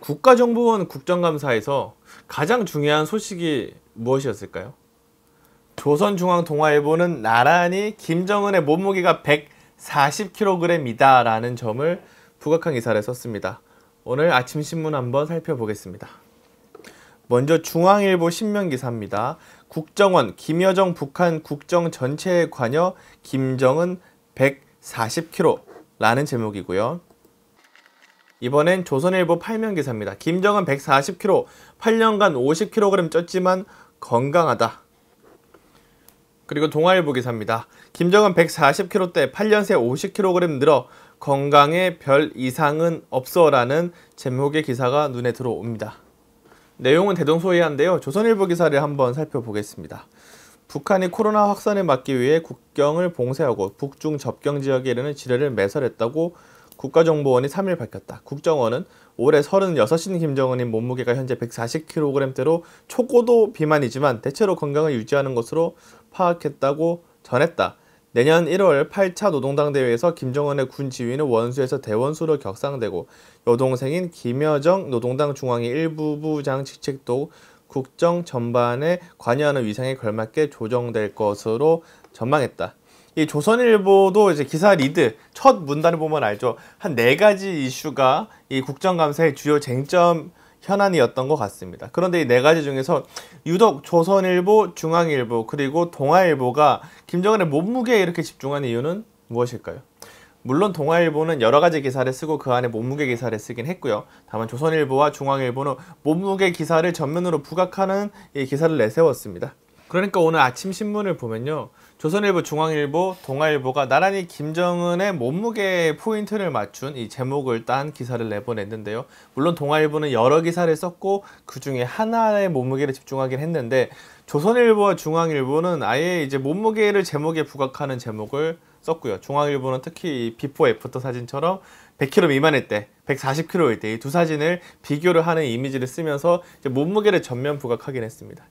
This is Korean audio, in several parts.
국가정보원 국정감사에서 가장 중요한 소식이 무엇이었을까요? 조선중앙동아일보는 나란히 김정은의 몸무게가 140kg이다 라는 점을 부각한 기사를 썼습니다. 오늘 아침 신문 한번 살펴보겠습니다. 먼저 중앙일보 신명 기사입니다. 국정원 김여정 북한 국정 전체에 관여 김정은 140kg 라는 제목이고요. 이번엔 조선일보 8면 기사입니다. 김정은 140kg, 8년간 50kg 쪘지만 건강하다. 그리고 동아일보 기사입니다. 김정은 140kg 대 8년 새 50kg 늘어 건강에 별 이상은 없어라는 제목의 기사가 눈에 들어옵니다. 내용은 대동소이한데요. 조선일보 기사를 한번 살펴보겠습니다. 북한이 코로나 확산을 막기 위해 국경을 봉쇄하고 북중 접경 지역에 이르는 지뢰를 매설했다고 국가정보원이 3일 밝혔다. 국정원은 올해 36인 김정은이 몸무게가 현재 140kg대로 초고도 비만이지만 대체로 건강을 유지하는 것으로 파악했다고 전했다. 내년 1월 8차 노동당 대회에서 김정은의 군 지휘는 원수에서 대원수로 격상되고 여동생인 김여정 노동당 중앙위 일부부장 직책도 국정 전반에 관여하는 위상에 걸맞게 조정될 것으로 전망했다. 이 조선일보도 이제 기사 리드 첫 문단을 보면 알죠. 한 네 가지 이슈가 이 국정감사의 주요 쟁점 현안이었던 것 같습니다. 그런데 이 네 가지 중에서 유독 조선일보, 중앙일보 그리고 동아일보가 김정은의 몸무게에 이렇게 집중한 이유는 무엇일까요? 물론 동아일보는 여러 가지 기사를 쓰고 그 안에 몸무게 기사를 쓰긴 했고요. 다만 조선일보와 중앙일보는 몸무게 기사를 전면으로 부각하는 이 기사를 내세웠습니다. 그러니까 오늘 아침 신문을 보면요. 조선일보, 중앙일보, 동아일보가 나란히 김정은의 몸무게 포인트를 맞춘 이 제목을 딴 기사를 내보냈는데요. 물론 동아일보는 여러 기사를 썼고 그 중에 하나의 몸무게를 집중하긴 했는데 조선일보와 중앙일보는 아예 이제 몸무게를 제목에 부각하는 제목을 썼고요. 중앙일보는 특히 before after 사진처럼 100kg 미만일 때, 140kg일 때 이 두 사진을 비교를 하는 이미지를 쓰면서 몸무게를 전면 부각하긴 했습니다.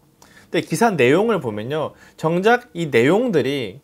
근데 기사 내용을 보면요. 정작 이 내용들이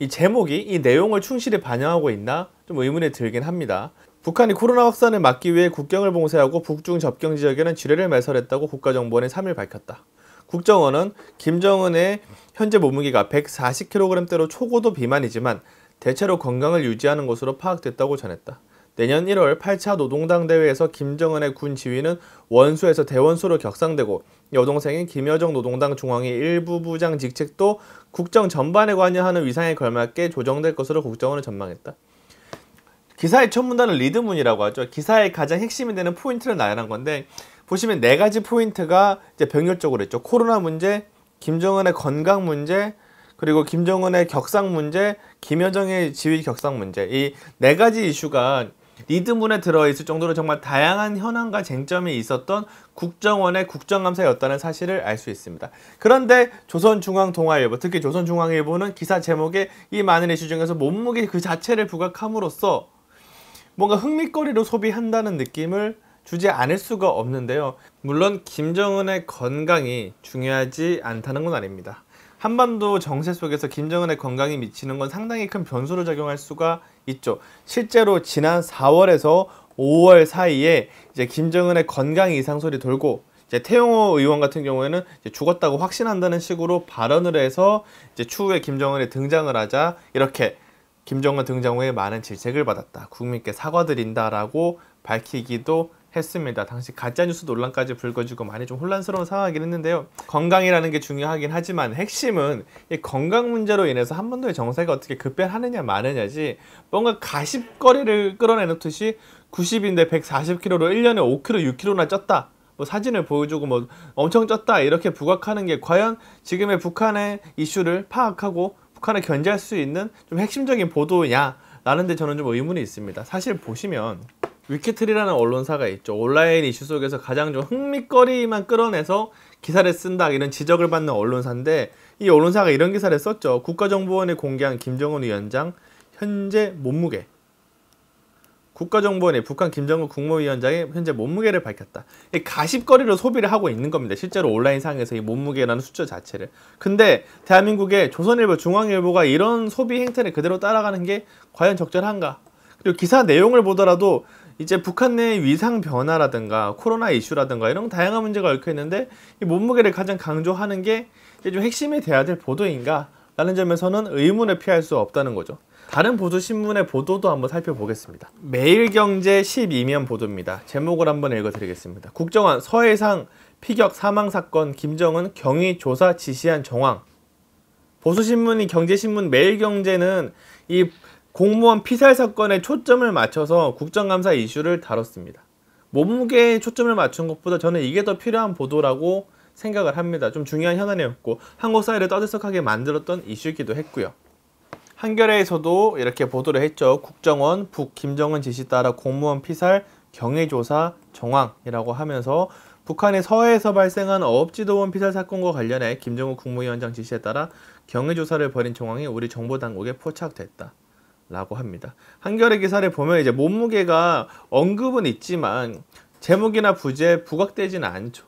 이 제목이 이 내용을 충실히 반영하고 있나 좀 의문이 들긴 합니다. 북한이 코로나 확산을 막기 위해 국경을 봉쇄하고 북중 접경 지역에는 지뢰를 매설했다고 국가정보원이 3일 밝혔다. 국정원은 김정은의 현재 몸무게가 140kg대로 초고도 비만이지만 대체로 건강을 유지하는 것으로 파악됐다고 전했다. 내년 1월 8차 노동당 대회에서 김정은의 군 지휘는 원수에서 대원수로 격상되고 여동생인 김여정 노동당 중앙위 일부 부장 직책도 국정 전반에 관여하는 위상에 걸맞게 조정될 것으로 국정원은 전망했다. 기사의 첫 문단은 리드문이라고 하죠. 기사의 가장 핵심이 되는 포인트를 나열한 건데 보시면 네 가지 포인트가 이제 병렬적으로 있죠. 코로나 문제, 김정은의 건강 문제, 그리고 김정은의 격상 문제, 김여정의 지위 격상 문제 이 네 가지 이슈가 리드문에 들어있을 정도로 정말 다양한 현안과 쟁점이 있었던 국정원의 국정감사였다는 사실을 알 수 있습니다. 그런데 조선중앙동아일보, 특히 조선중앙일보는 기사 제목에 이 많은 이슈 중에서 몸무게 그 자체를 부각함으로써 뭔가 흥미거리로 소비한다는 느낌을 주지 않을 수가 없는데요. 물론 김정은의 건강이 중요하지 않다는 건 아닙니다. 한반도 정세 속에서 김정은의 건강이 미치는 건 상당히 큰 변수로 작용할 수가 있죠. 실제로 지난 4월에서 5월 사이에 이제 김정은의 건강 이상 소리 돌고 이제 태용호 의원 같은 경우에는 죽었다고 확신한다는 식으로 발언을 해서 이제 추후에 김정은이 등장을 하자 이렇게 김정은 등장 후에 많은 질책을 받았다. 국민께 사과드린다라고 밝히기도 했습니다. 당시 가짜뉴스 논란까지 불거지고 많이 좀 혼란스러운 상황이긴 했는데요. 건강이라는 게 중요하긴 하지만 핵심은 이 건강 문제로 인해서 한반도의 정세가 어떻게 급변하느냐 마느냐지 뭔가 가십거리를 끌어내놓듯이 90인데 140kg로 1년에 5kg, 6kg나 쪘다. 뭐 사진을 보여주고 뭐 엄청 쪘다 이렇게 부각하는 게 과연 지금의 북한의 이슈를 파악하고 북한을 견제할 수 있는 좀 핵심적인 보도냐 라는 데 저는 좀 의문이 있습니다. 사실 보시면 위키트리라는 언론사가 있죠. 온라인 이슈 속에서 가장 좀 흥미거리만 끌어내서 기사를 쓴다 이런 지적을 받는 언론사인데 이 언론사가 이런 기사를 썼죠. 국가정보원이 공개한 김정은 위원장 현재 몸무게 국가정보원이 북한 김정은 국무위원장의 현재 몸무게를 밝혔다. 가십거리로 소비를 하고 있는 겁니다. 실제로 온라인상에서 이 몸무게라는 숫자 자체를. 근데 대한민국의 조선일보, 중앙일보가 이런 소비 행태를 그대로 따라가는 게 과연 적절한가? 그리고 기사 내용을 보더라도 이제 북한 내 위상 변화라든가 코로나 이슈라든가 이런 다양한 문제가 얽혀 있는데 이 몸무게를 가장 강조하는 게 이제 좀 핵심이 돼야 될 보도인가? 라는 점에서는 의문을 피할 수 없다는 거죠. 다른 보도 신문의 보도도 한번 살펴보겠습니다. 매일경제 12면 보도입니다. 제목을 한번 읽어드리겠습니다. 국정원 서해상 피격 사망 사건 김정은 경위 조사 지시한 정황. 보수신문이 경제신문 매일경제는 이 공무원 피살 사건에 초점을 맞춰서 국정감사 이슈를 다뤘습니다. 몸무게에 초점을 맞춘 것보다 저는 이게 더 필요한 보도라고 생각을 합니다. 좀 중요한 현안이었고 한국 사회를 떠들썩하게 만들었던 이슈이기도 했고요. 한겨레에서도 이렇게 보도를 했죠. 국정원 북 김정은 지시 따라 공무원 피살 경위조사 정황이라고 하면서 북한의 서해에서 발생한 어업지도원 피살 사건과 관련해 김정은 국무위원장 지시에 따라 경위조사를 벌인 정황이 우리 정보당국에 포착됐다. 라고 합니다. 한겨레 기사를 보면 이제 몸무게가 언급은 있지만 제목이나 부제에 부각되지는 않죠.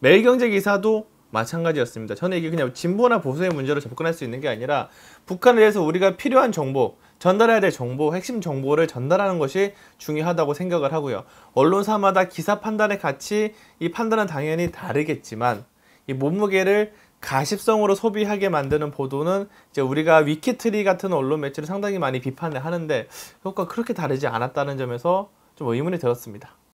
매일경제 기사도 마찬가지였습니다. 저는 이게 그냥 진보나 보수의 문제로 접근할 수 있는 게 아니라 북한에 대해서 우리가 필요한 정보, 전달해야 될 정보, 핵심 정보를 전달하는 것이 중요하다고 생각을 하고요. 언론사마다 기사 판단의 가치, 이 판단은 당연히 다르겠지만 이 몸무게를 가십성으로 소비하게 만드는 보도는 이제 우리가 위키트리 같은 언론 매체를 상당히 많이 비판을 하는데 그것과 그렇게 다르지 않았다는 점에서 좀 의문이 들었습니다.